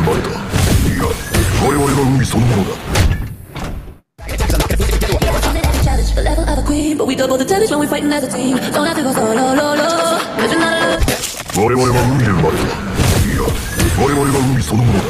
い我々が海そのものだ。いや我々は海そのものだ。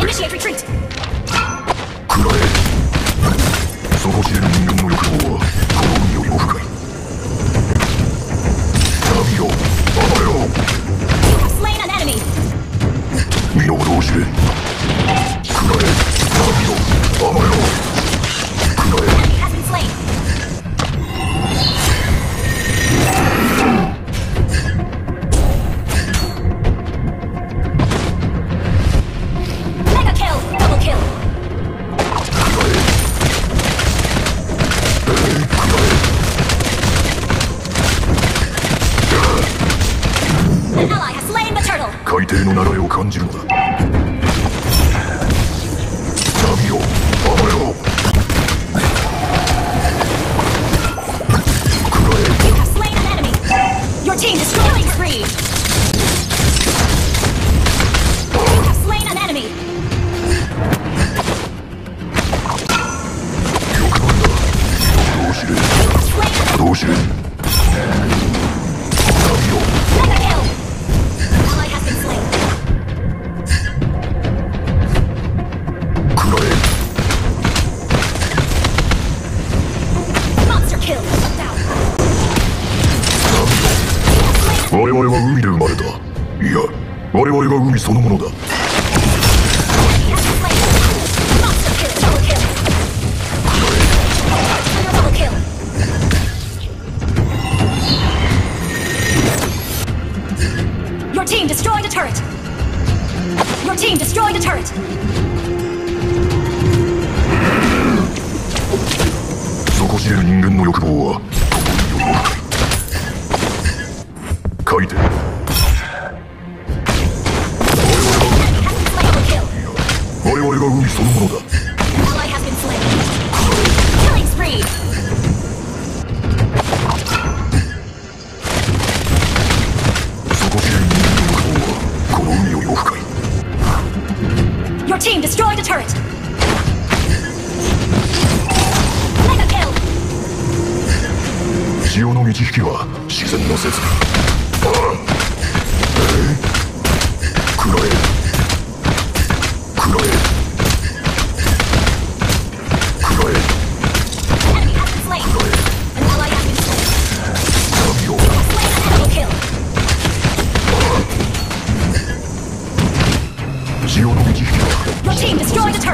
Initiate retreat! 々が海そのものだ。底知れる人間の欲望は。解いて。そのものだ Your team destroyed a turret! Mega kill! 潮の満ち引きは自然の摂理。くらえ。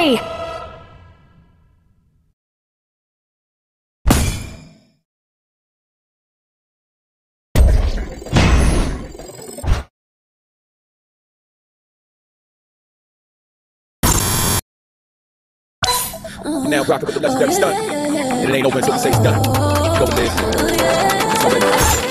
Hurry! Now rock it with the legendary stunt. And it ain't open until I say stunt. Go with this.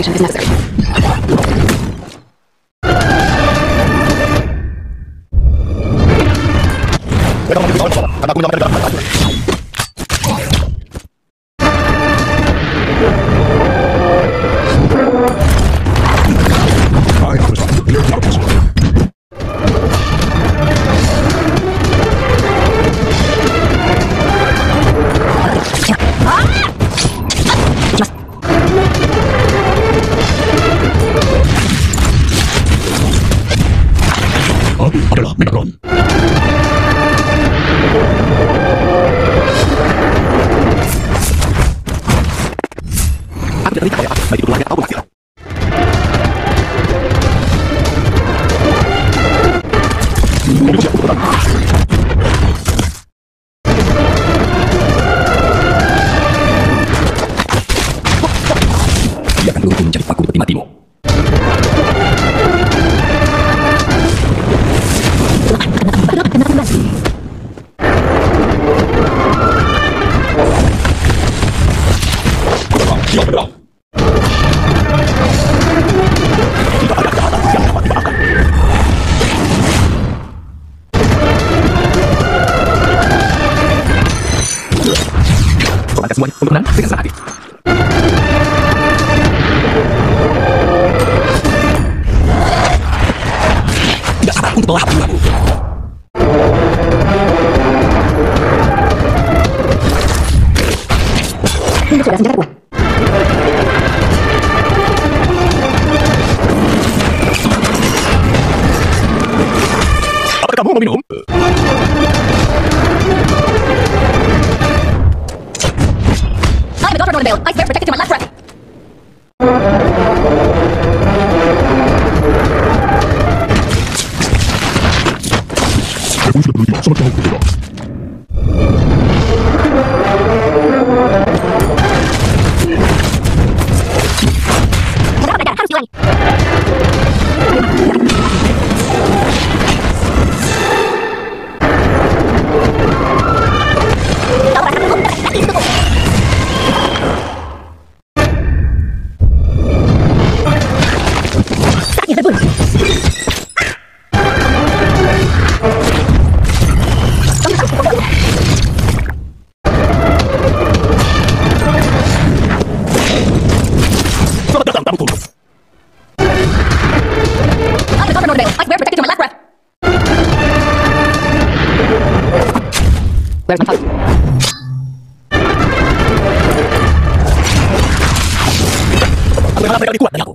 explanation is necessary. Aku tidak menikah ya, baik itu keluarga ataupun كتابهم ومنهم I am a doctor on a bail. I swear protecting my left breath. Someone tell me to get off. ada pun. Where's my phone? Aku yang malah pegang di kuat dari aku.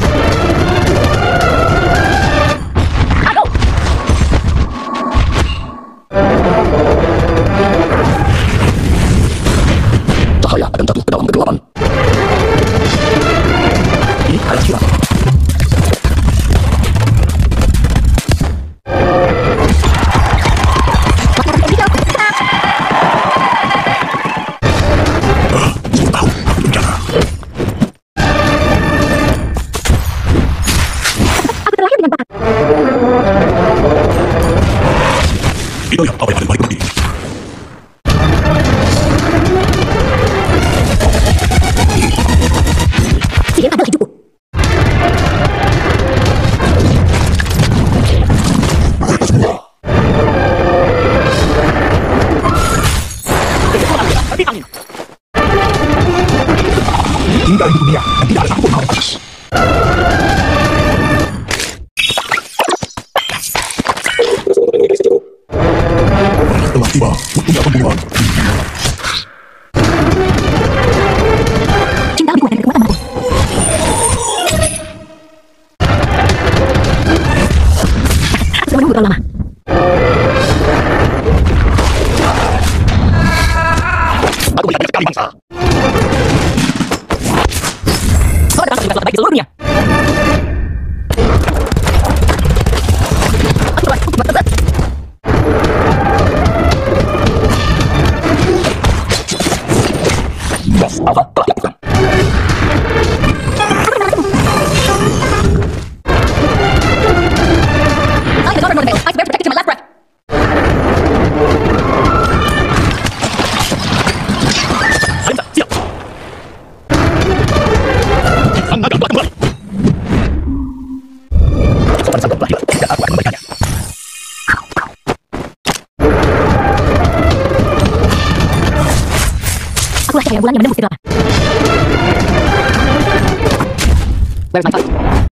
Tidak di dunia dan tidak ada satupun yang lepas. Bologna. bulan yang benar mesti 8 Where's my phone?